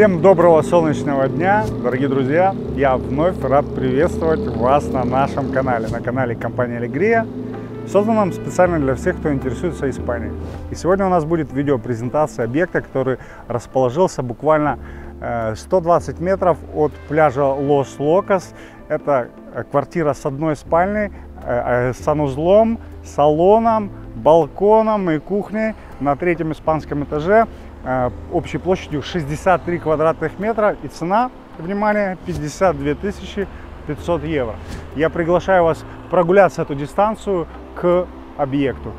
Всем доброго солнечного дня, дорогие друзья! Я вновь рад приветствовать вас на нашем канале, на канале компании Алегрия, созданном специально для всех, кто интересуется Испанией. И сегодня у нас будет видеопрезентация объекта, который расположился буквально 120 э, метров от пляжа Лос Локас. Это э, квартира с одной спальней, э, санузлом, салоном, балконом и кухней на третьем испанском этаже общей площадью 63 квадратных метра и цена, внимание, 52 500 евро. Я приглашаю вас прогуляться эту дистанцию к объекту.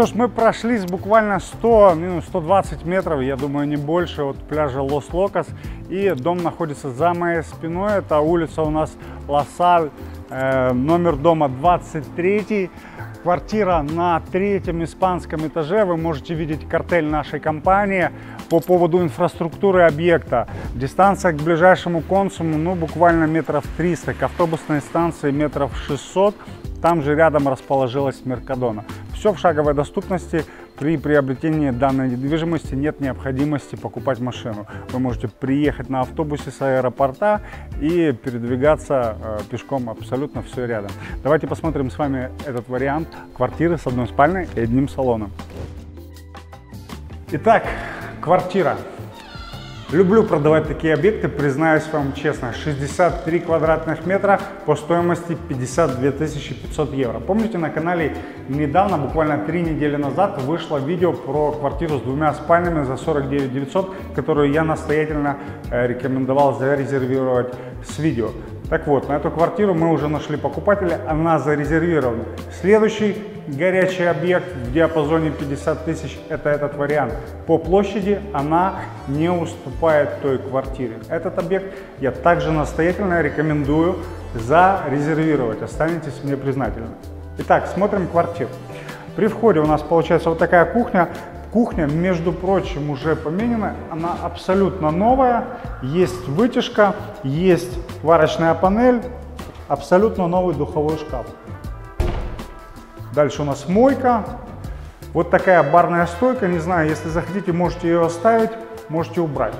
Что ж, мы прошлись буквально 100, минус 120 метров, я думаю, не больше, от пляжа Лос-Локас. И дом находится за моей спиной. Это улица у нас Лассаль, э, номер дома 23. Квартира на третьем испанском этаже. Вы можете видеть картель нашей компании по поводу инфраструктуры объекта. Дистанция к ближайшему консуму, ну, буквально метров 300. К автобусной станции метров 600. Там же рядом расположилась Меркадона. Все в шаговой доступности. При приобретении данной недвижимости нет необходимости покупать машину. Вы можете приехать на автобусе с аэропорта и передвигаться э, пешком абсолютно все рядом. Давайте посмотрим с вами этот вариант квартиры с одной спальней и одним салоном. Итак, квартира Люблю продавать такие объекты, признаюсь вам честно. 63 квадратных метра по стоимости 52 500 евро. Помните, на канале недавно, буквально три недели назад, вышло видео про квартиру с двумя спальнями за 49 900, которую я настоятельно э, рекомендовал зарезервировать с видео. Так вот, на эту квартиру мы уже нашли покупателя, она зарезервирована. Следующий горячий объект в диапазоне 50 тысяч – это этот вариант. По площади она не уступает той квартире. Этот объект я также настоятельно рекомендую зарезервировать. Останетесь мне признательны. Итак, смотрим квартиру. При входе у нас получается вот такая кухня. Кухня, между прочим, уже поменена, она абсолютно новая, есть вытяжка, есть варочная панель, абсолютно новый духовой шкаф. Дальше у нас мойка, вот такая барная стойка, не знаю, если захотите, можете ее оставить, можете убрать.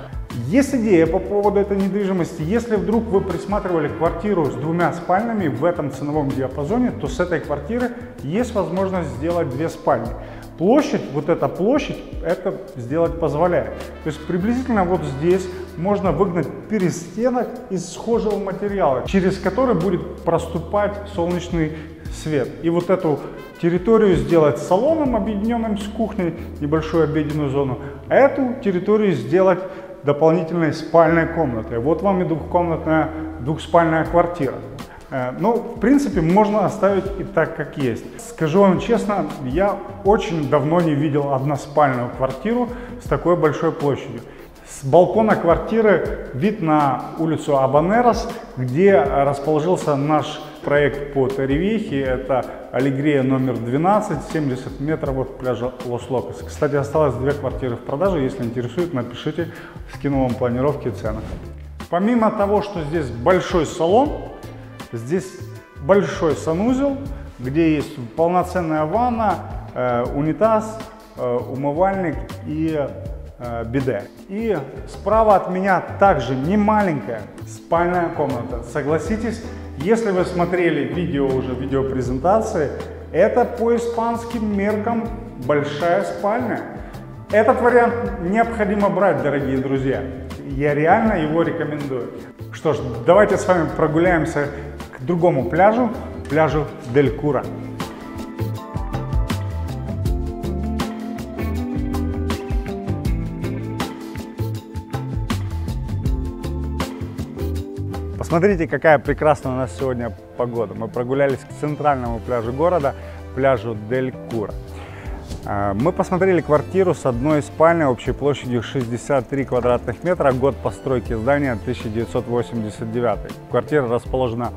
Есть идея по поводу этой недвижимости. Если вдруг вы присматривали квартиру с двумя спальнями в этом ценовом диапазоне, то с этой квартиры есть возможность сделать две спальни. Площадь, вот эта площадь, это сделать позволяет. То есть приблизительно вот здесь можно выгнать перестенок из схожего материала, через который будет проступать солнечный свет. И вот эту территорию сделать салоном, объединенным с кухней, небольшую обеденную зону, а эту территорию сделать дополнительной спальной комнатой. Вот вам и двухкомнатная двухспальная квартира. Э, ну, в принципе, можно оставить и так, как есть. Скажу вам честно, я очень давно не видел односпальную квартиру с такой большой площадью. С балкона квартиры вид на улицу Абанерос, где расположился наш проект по Таревихе. Это Alegria номер 12, 70 метров от пляжа Лос-Локос. Кстати, осталось две квартиры в продаже. Если интересует, напишите, скину вам планировки и цены. Помимо того, что здесь большой салон, Здесь большой санузел, где есть полноценная ванна, э, унитаз, э, умывальник и э, биде. И справа от меня также не маленькая спальная комната. Согласитесь, если вы смотрели видео уже, видеопрезентации, это по испанским меркам большая спальня. Этот вариант необходимо брать, дорогие друзья. Я реально его рекомендую. Что ж, давайте с вами прогуляемся другому пляжу, пляжу Дель Кура. Посмотрите, какая прекрасная у нас сегодня погода. Мы прогулялись к центральному пляжу города, пляжу Дель Кура. А, мы посмотрели квартиру с одной спальней общей площадью 63 квадратных метра, год постройки здания 1989. Квартира расположена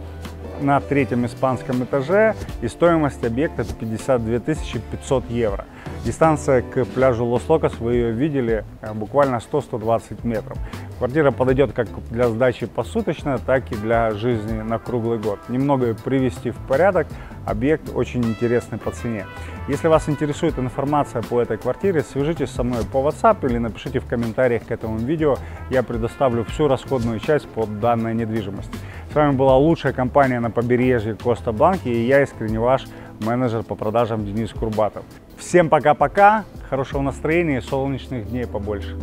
на третьем испанском этаже и стоимость объекта 52 500 евро. Дистанция к пляжу Лос-Локос, вы ее видели, э, буквально 100-120 метров. Квартира подойдет как для сдачи посуточно, так и для жизни на круглый год. Немного привести в порядок, объект очень интересный по цене. Если вас интересует информация по этой квартире, свяжитесь со мной по WhatsApp или напишите в комментариях к этому видео. Я предоставлю всю расходную часть по данной недвижимости. С вами была лучшая компания на побережье Коста Бланки и я искренне ваш менеджер по продажам Денис Курбатов. Всем пока-пока, хорошего настроения и солнечных дней побольше.